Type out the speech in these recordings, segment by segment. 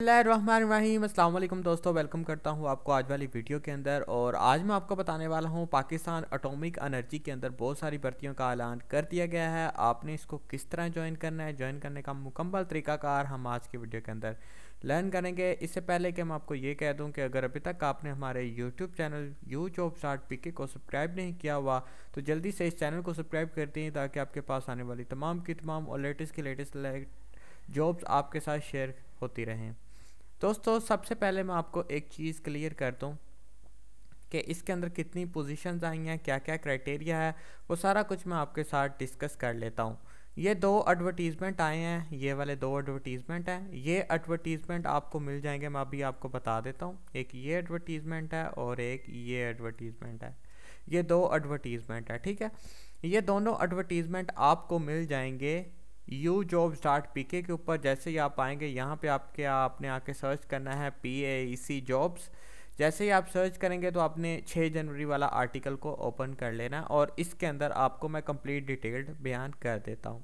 अल्लाम दोस्तों, वेलकम करता हूँ आपको आज वाली वीडियो के अंदर। और आज मैं आपको बताने वाला हूँ, पाकिस्तान अटोमिक एनर्जी के अंदर बहुत सारी भर्तियों का ऐलान कर दिया गया है। आपने इसको किस तरह ज्वाइन करना है? ज्वाइन करने का मुकम्मल तरीकाकार हम आज की वीडियो के अंदर लर्न करेंगे। इससे पहले कि मैं आपको ये कह दूँ कि अगर अभी तक आपने हमारे YouTube channel U job start P को सब्सक्राइब नहीं किया हुआ तो जल्दी से इस चैनल को सब्सक्राइब कर दें ताकि आपके पास आने वाली तमाम की तमाम और लेटेस्ट की लेटेस्ट जॉब्स आपके साथ शेयर होती रहें। दोस्तों, सबसे पहले मैं आपको एक चीज़ क्लियर कर दूँ कि इसके अंदर कितनी पोजीशंस आई हैं क्या क्या क्राइटेरिया है, वो सारा कुछ मैं आपके साथ डिस्कस कर लेता हूँ। ये दो एडवर्टीज़मेंट आए हैं, ये वाले दो एडवर्टीज़मेंट हैं। ये एडवर्टीज़मेंट आपको मिल जाएँगे, मैं अभी आपको बता देता हूँ। एक ये एडवर्टीज़मेंट है और एक ये एडवर्टीज़मेंट है। ये दो एडवर्टीज़मेंट है, ठीक है? ये दोनों एडवर्टीज़मेंट आपको मिल जाएँगे यू जॉब स्टार्ट पीके के ऊपर, जैसे ही आप आएँगे, यहाँ पे आपके, आपने आके सर्च करना है P A E C jobs. जैसे ही आप सर्च करेंगे तो आपने 6 जनवरी वाला आर्टिकल को ओपन कर लेना और इसके अंदर आपको मैं कंप्लीट डिटेल्ड बयान कर देता हूँ।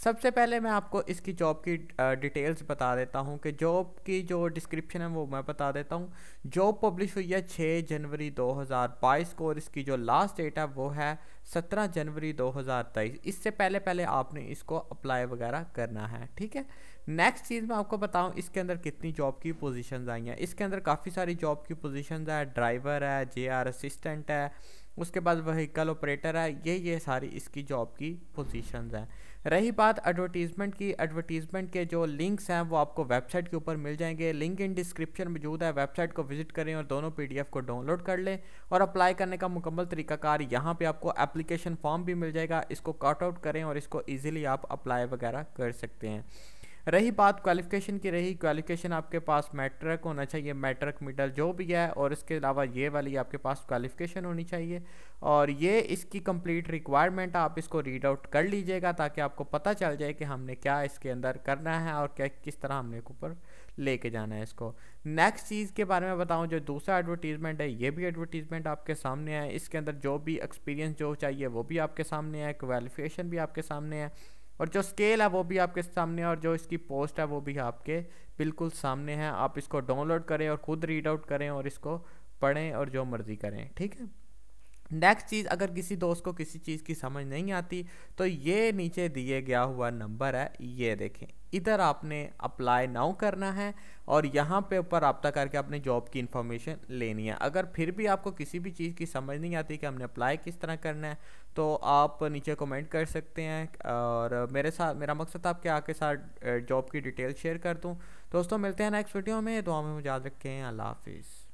सबसे पहले मैं आपको इसकी जॉब की डिटेल्स बता देता हूँ कि जॉब की जो डिस्क्रिप्शन है वो मैं बता देता हूँ। जॉब पब्लिश हुई है 6 जनवरी 2022 को और इसकी जो लास्ट डेट है वो है 17 जनवरी 2023 इससे पहले पहले आपने इसको अप्लाई वगैरह करना है, ठीक है? नेक्स्ट चीज़ मैं आपको बताऊँ, इसके अंदर कितनी जॉब की पोजिशन आई हैं। इसके अंदर काफ़ी सारी जॉब की पोजिशन है। ड्राइवर है जे असिस्टेंट है उसके बाद वहीकल ऑपरेटर है, ये ये सारी इसकी जॉब की पोजीशंस हैं। रही बात एडवर्टीज़मेंट की एडवर्टीज़मेंट के जो लिंक्स हैं, वो आपको वेबसाइट के ऊपर मिल जाएँगे। लिंक इन डिस्क्रिप्शन मौजूद है वेबसाइट को विज़िट करें और दोनों पीडीएफ को डाउनलोड कर लें और अप्लाई करने का मुकम्मल तरीकाकार यहाँ पे आपको एप्लीकेशन फॉर्म भी मिल जाएगा। इसको कट आउट करें और इसको ईजिली आप अप्लाई वगैरह कर सकते हैं। रही बात क्वालिफिकेशन की, रही क्वालिफिकेशन आपके पास मैट्रिक होना चाहिए मैट्रिक मिडल जो भी है और इसके अलावा ये वाली आपके पास क्वालिफिकेशन होनी चाहिए। और ये इसकी कंप्लीट रिक्वायरमेंट आप इसको रीड आउट कर लीजिएगा ताकि आपको पता चल जाए कि हमने क्या इसके अंदर करना है और क्या, किस तरह हमने ऊपर लेके जाना है इसको। नेक्स्ट चीज़ के बारे में बताऊँ, जो दूसरा एडवर्टीज़मेंट है, ये भी एडवर्टीज़मेंट आपके सामने है। इसके अंदर जो भी एक्सपीरियंस जो चाहिए, वो भी आपके सामने है। क्वालिफिकेशन भी आपके सामने है। और जो स्केल है वो भी आपके सामने और जो इसकी पोस्ट है वो भी आपके बिल्कुल सामने है। आप इसको डाउनलोड करें और ख़ुद रीड आउट करें और इसको पढ़ें और जो मर्ज़ी करें, ठीक है? नेक्स्ट चीज़, अगर किसी दोस्त को किसी चीज़ की समझ नहीं आती तो ये नीचे दिए गया हुआ नंबर है, ये देखें। इधर आपने अप्लाई नाउ करना है और यहाँ पे ऊपर रबता करके अपने जॉब की इन्फॉर्मेशन लेनी है। अगर फिर भी आपको किसी भी चीज़ की समझ नहीं आती कि हमने अप्लाई किस तरह करना है तो आप नीचे कमेंट कर सकते हैं और मेरे साथ, मेरा मकसद आपके आके साथ जॉब की डिटेल शेयर कर दूँ। दोस्तों, मिलते हैं नेक्स्ट वीडियो में। तो हमें याद रखें। अल्लाह हाफिज़।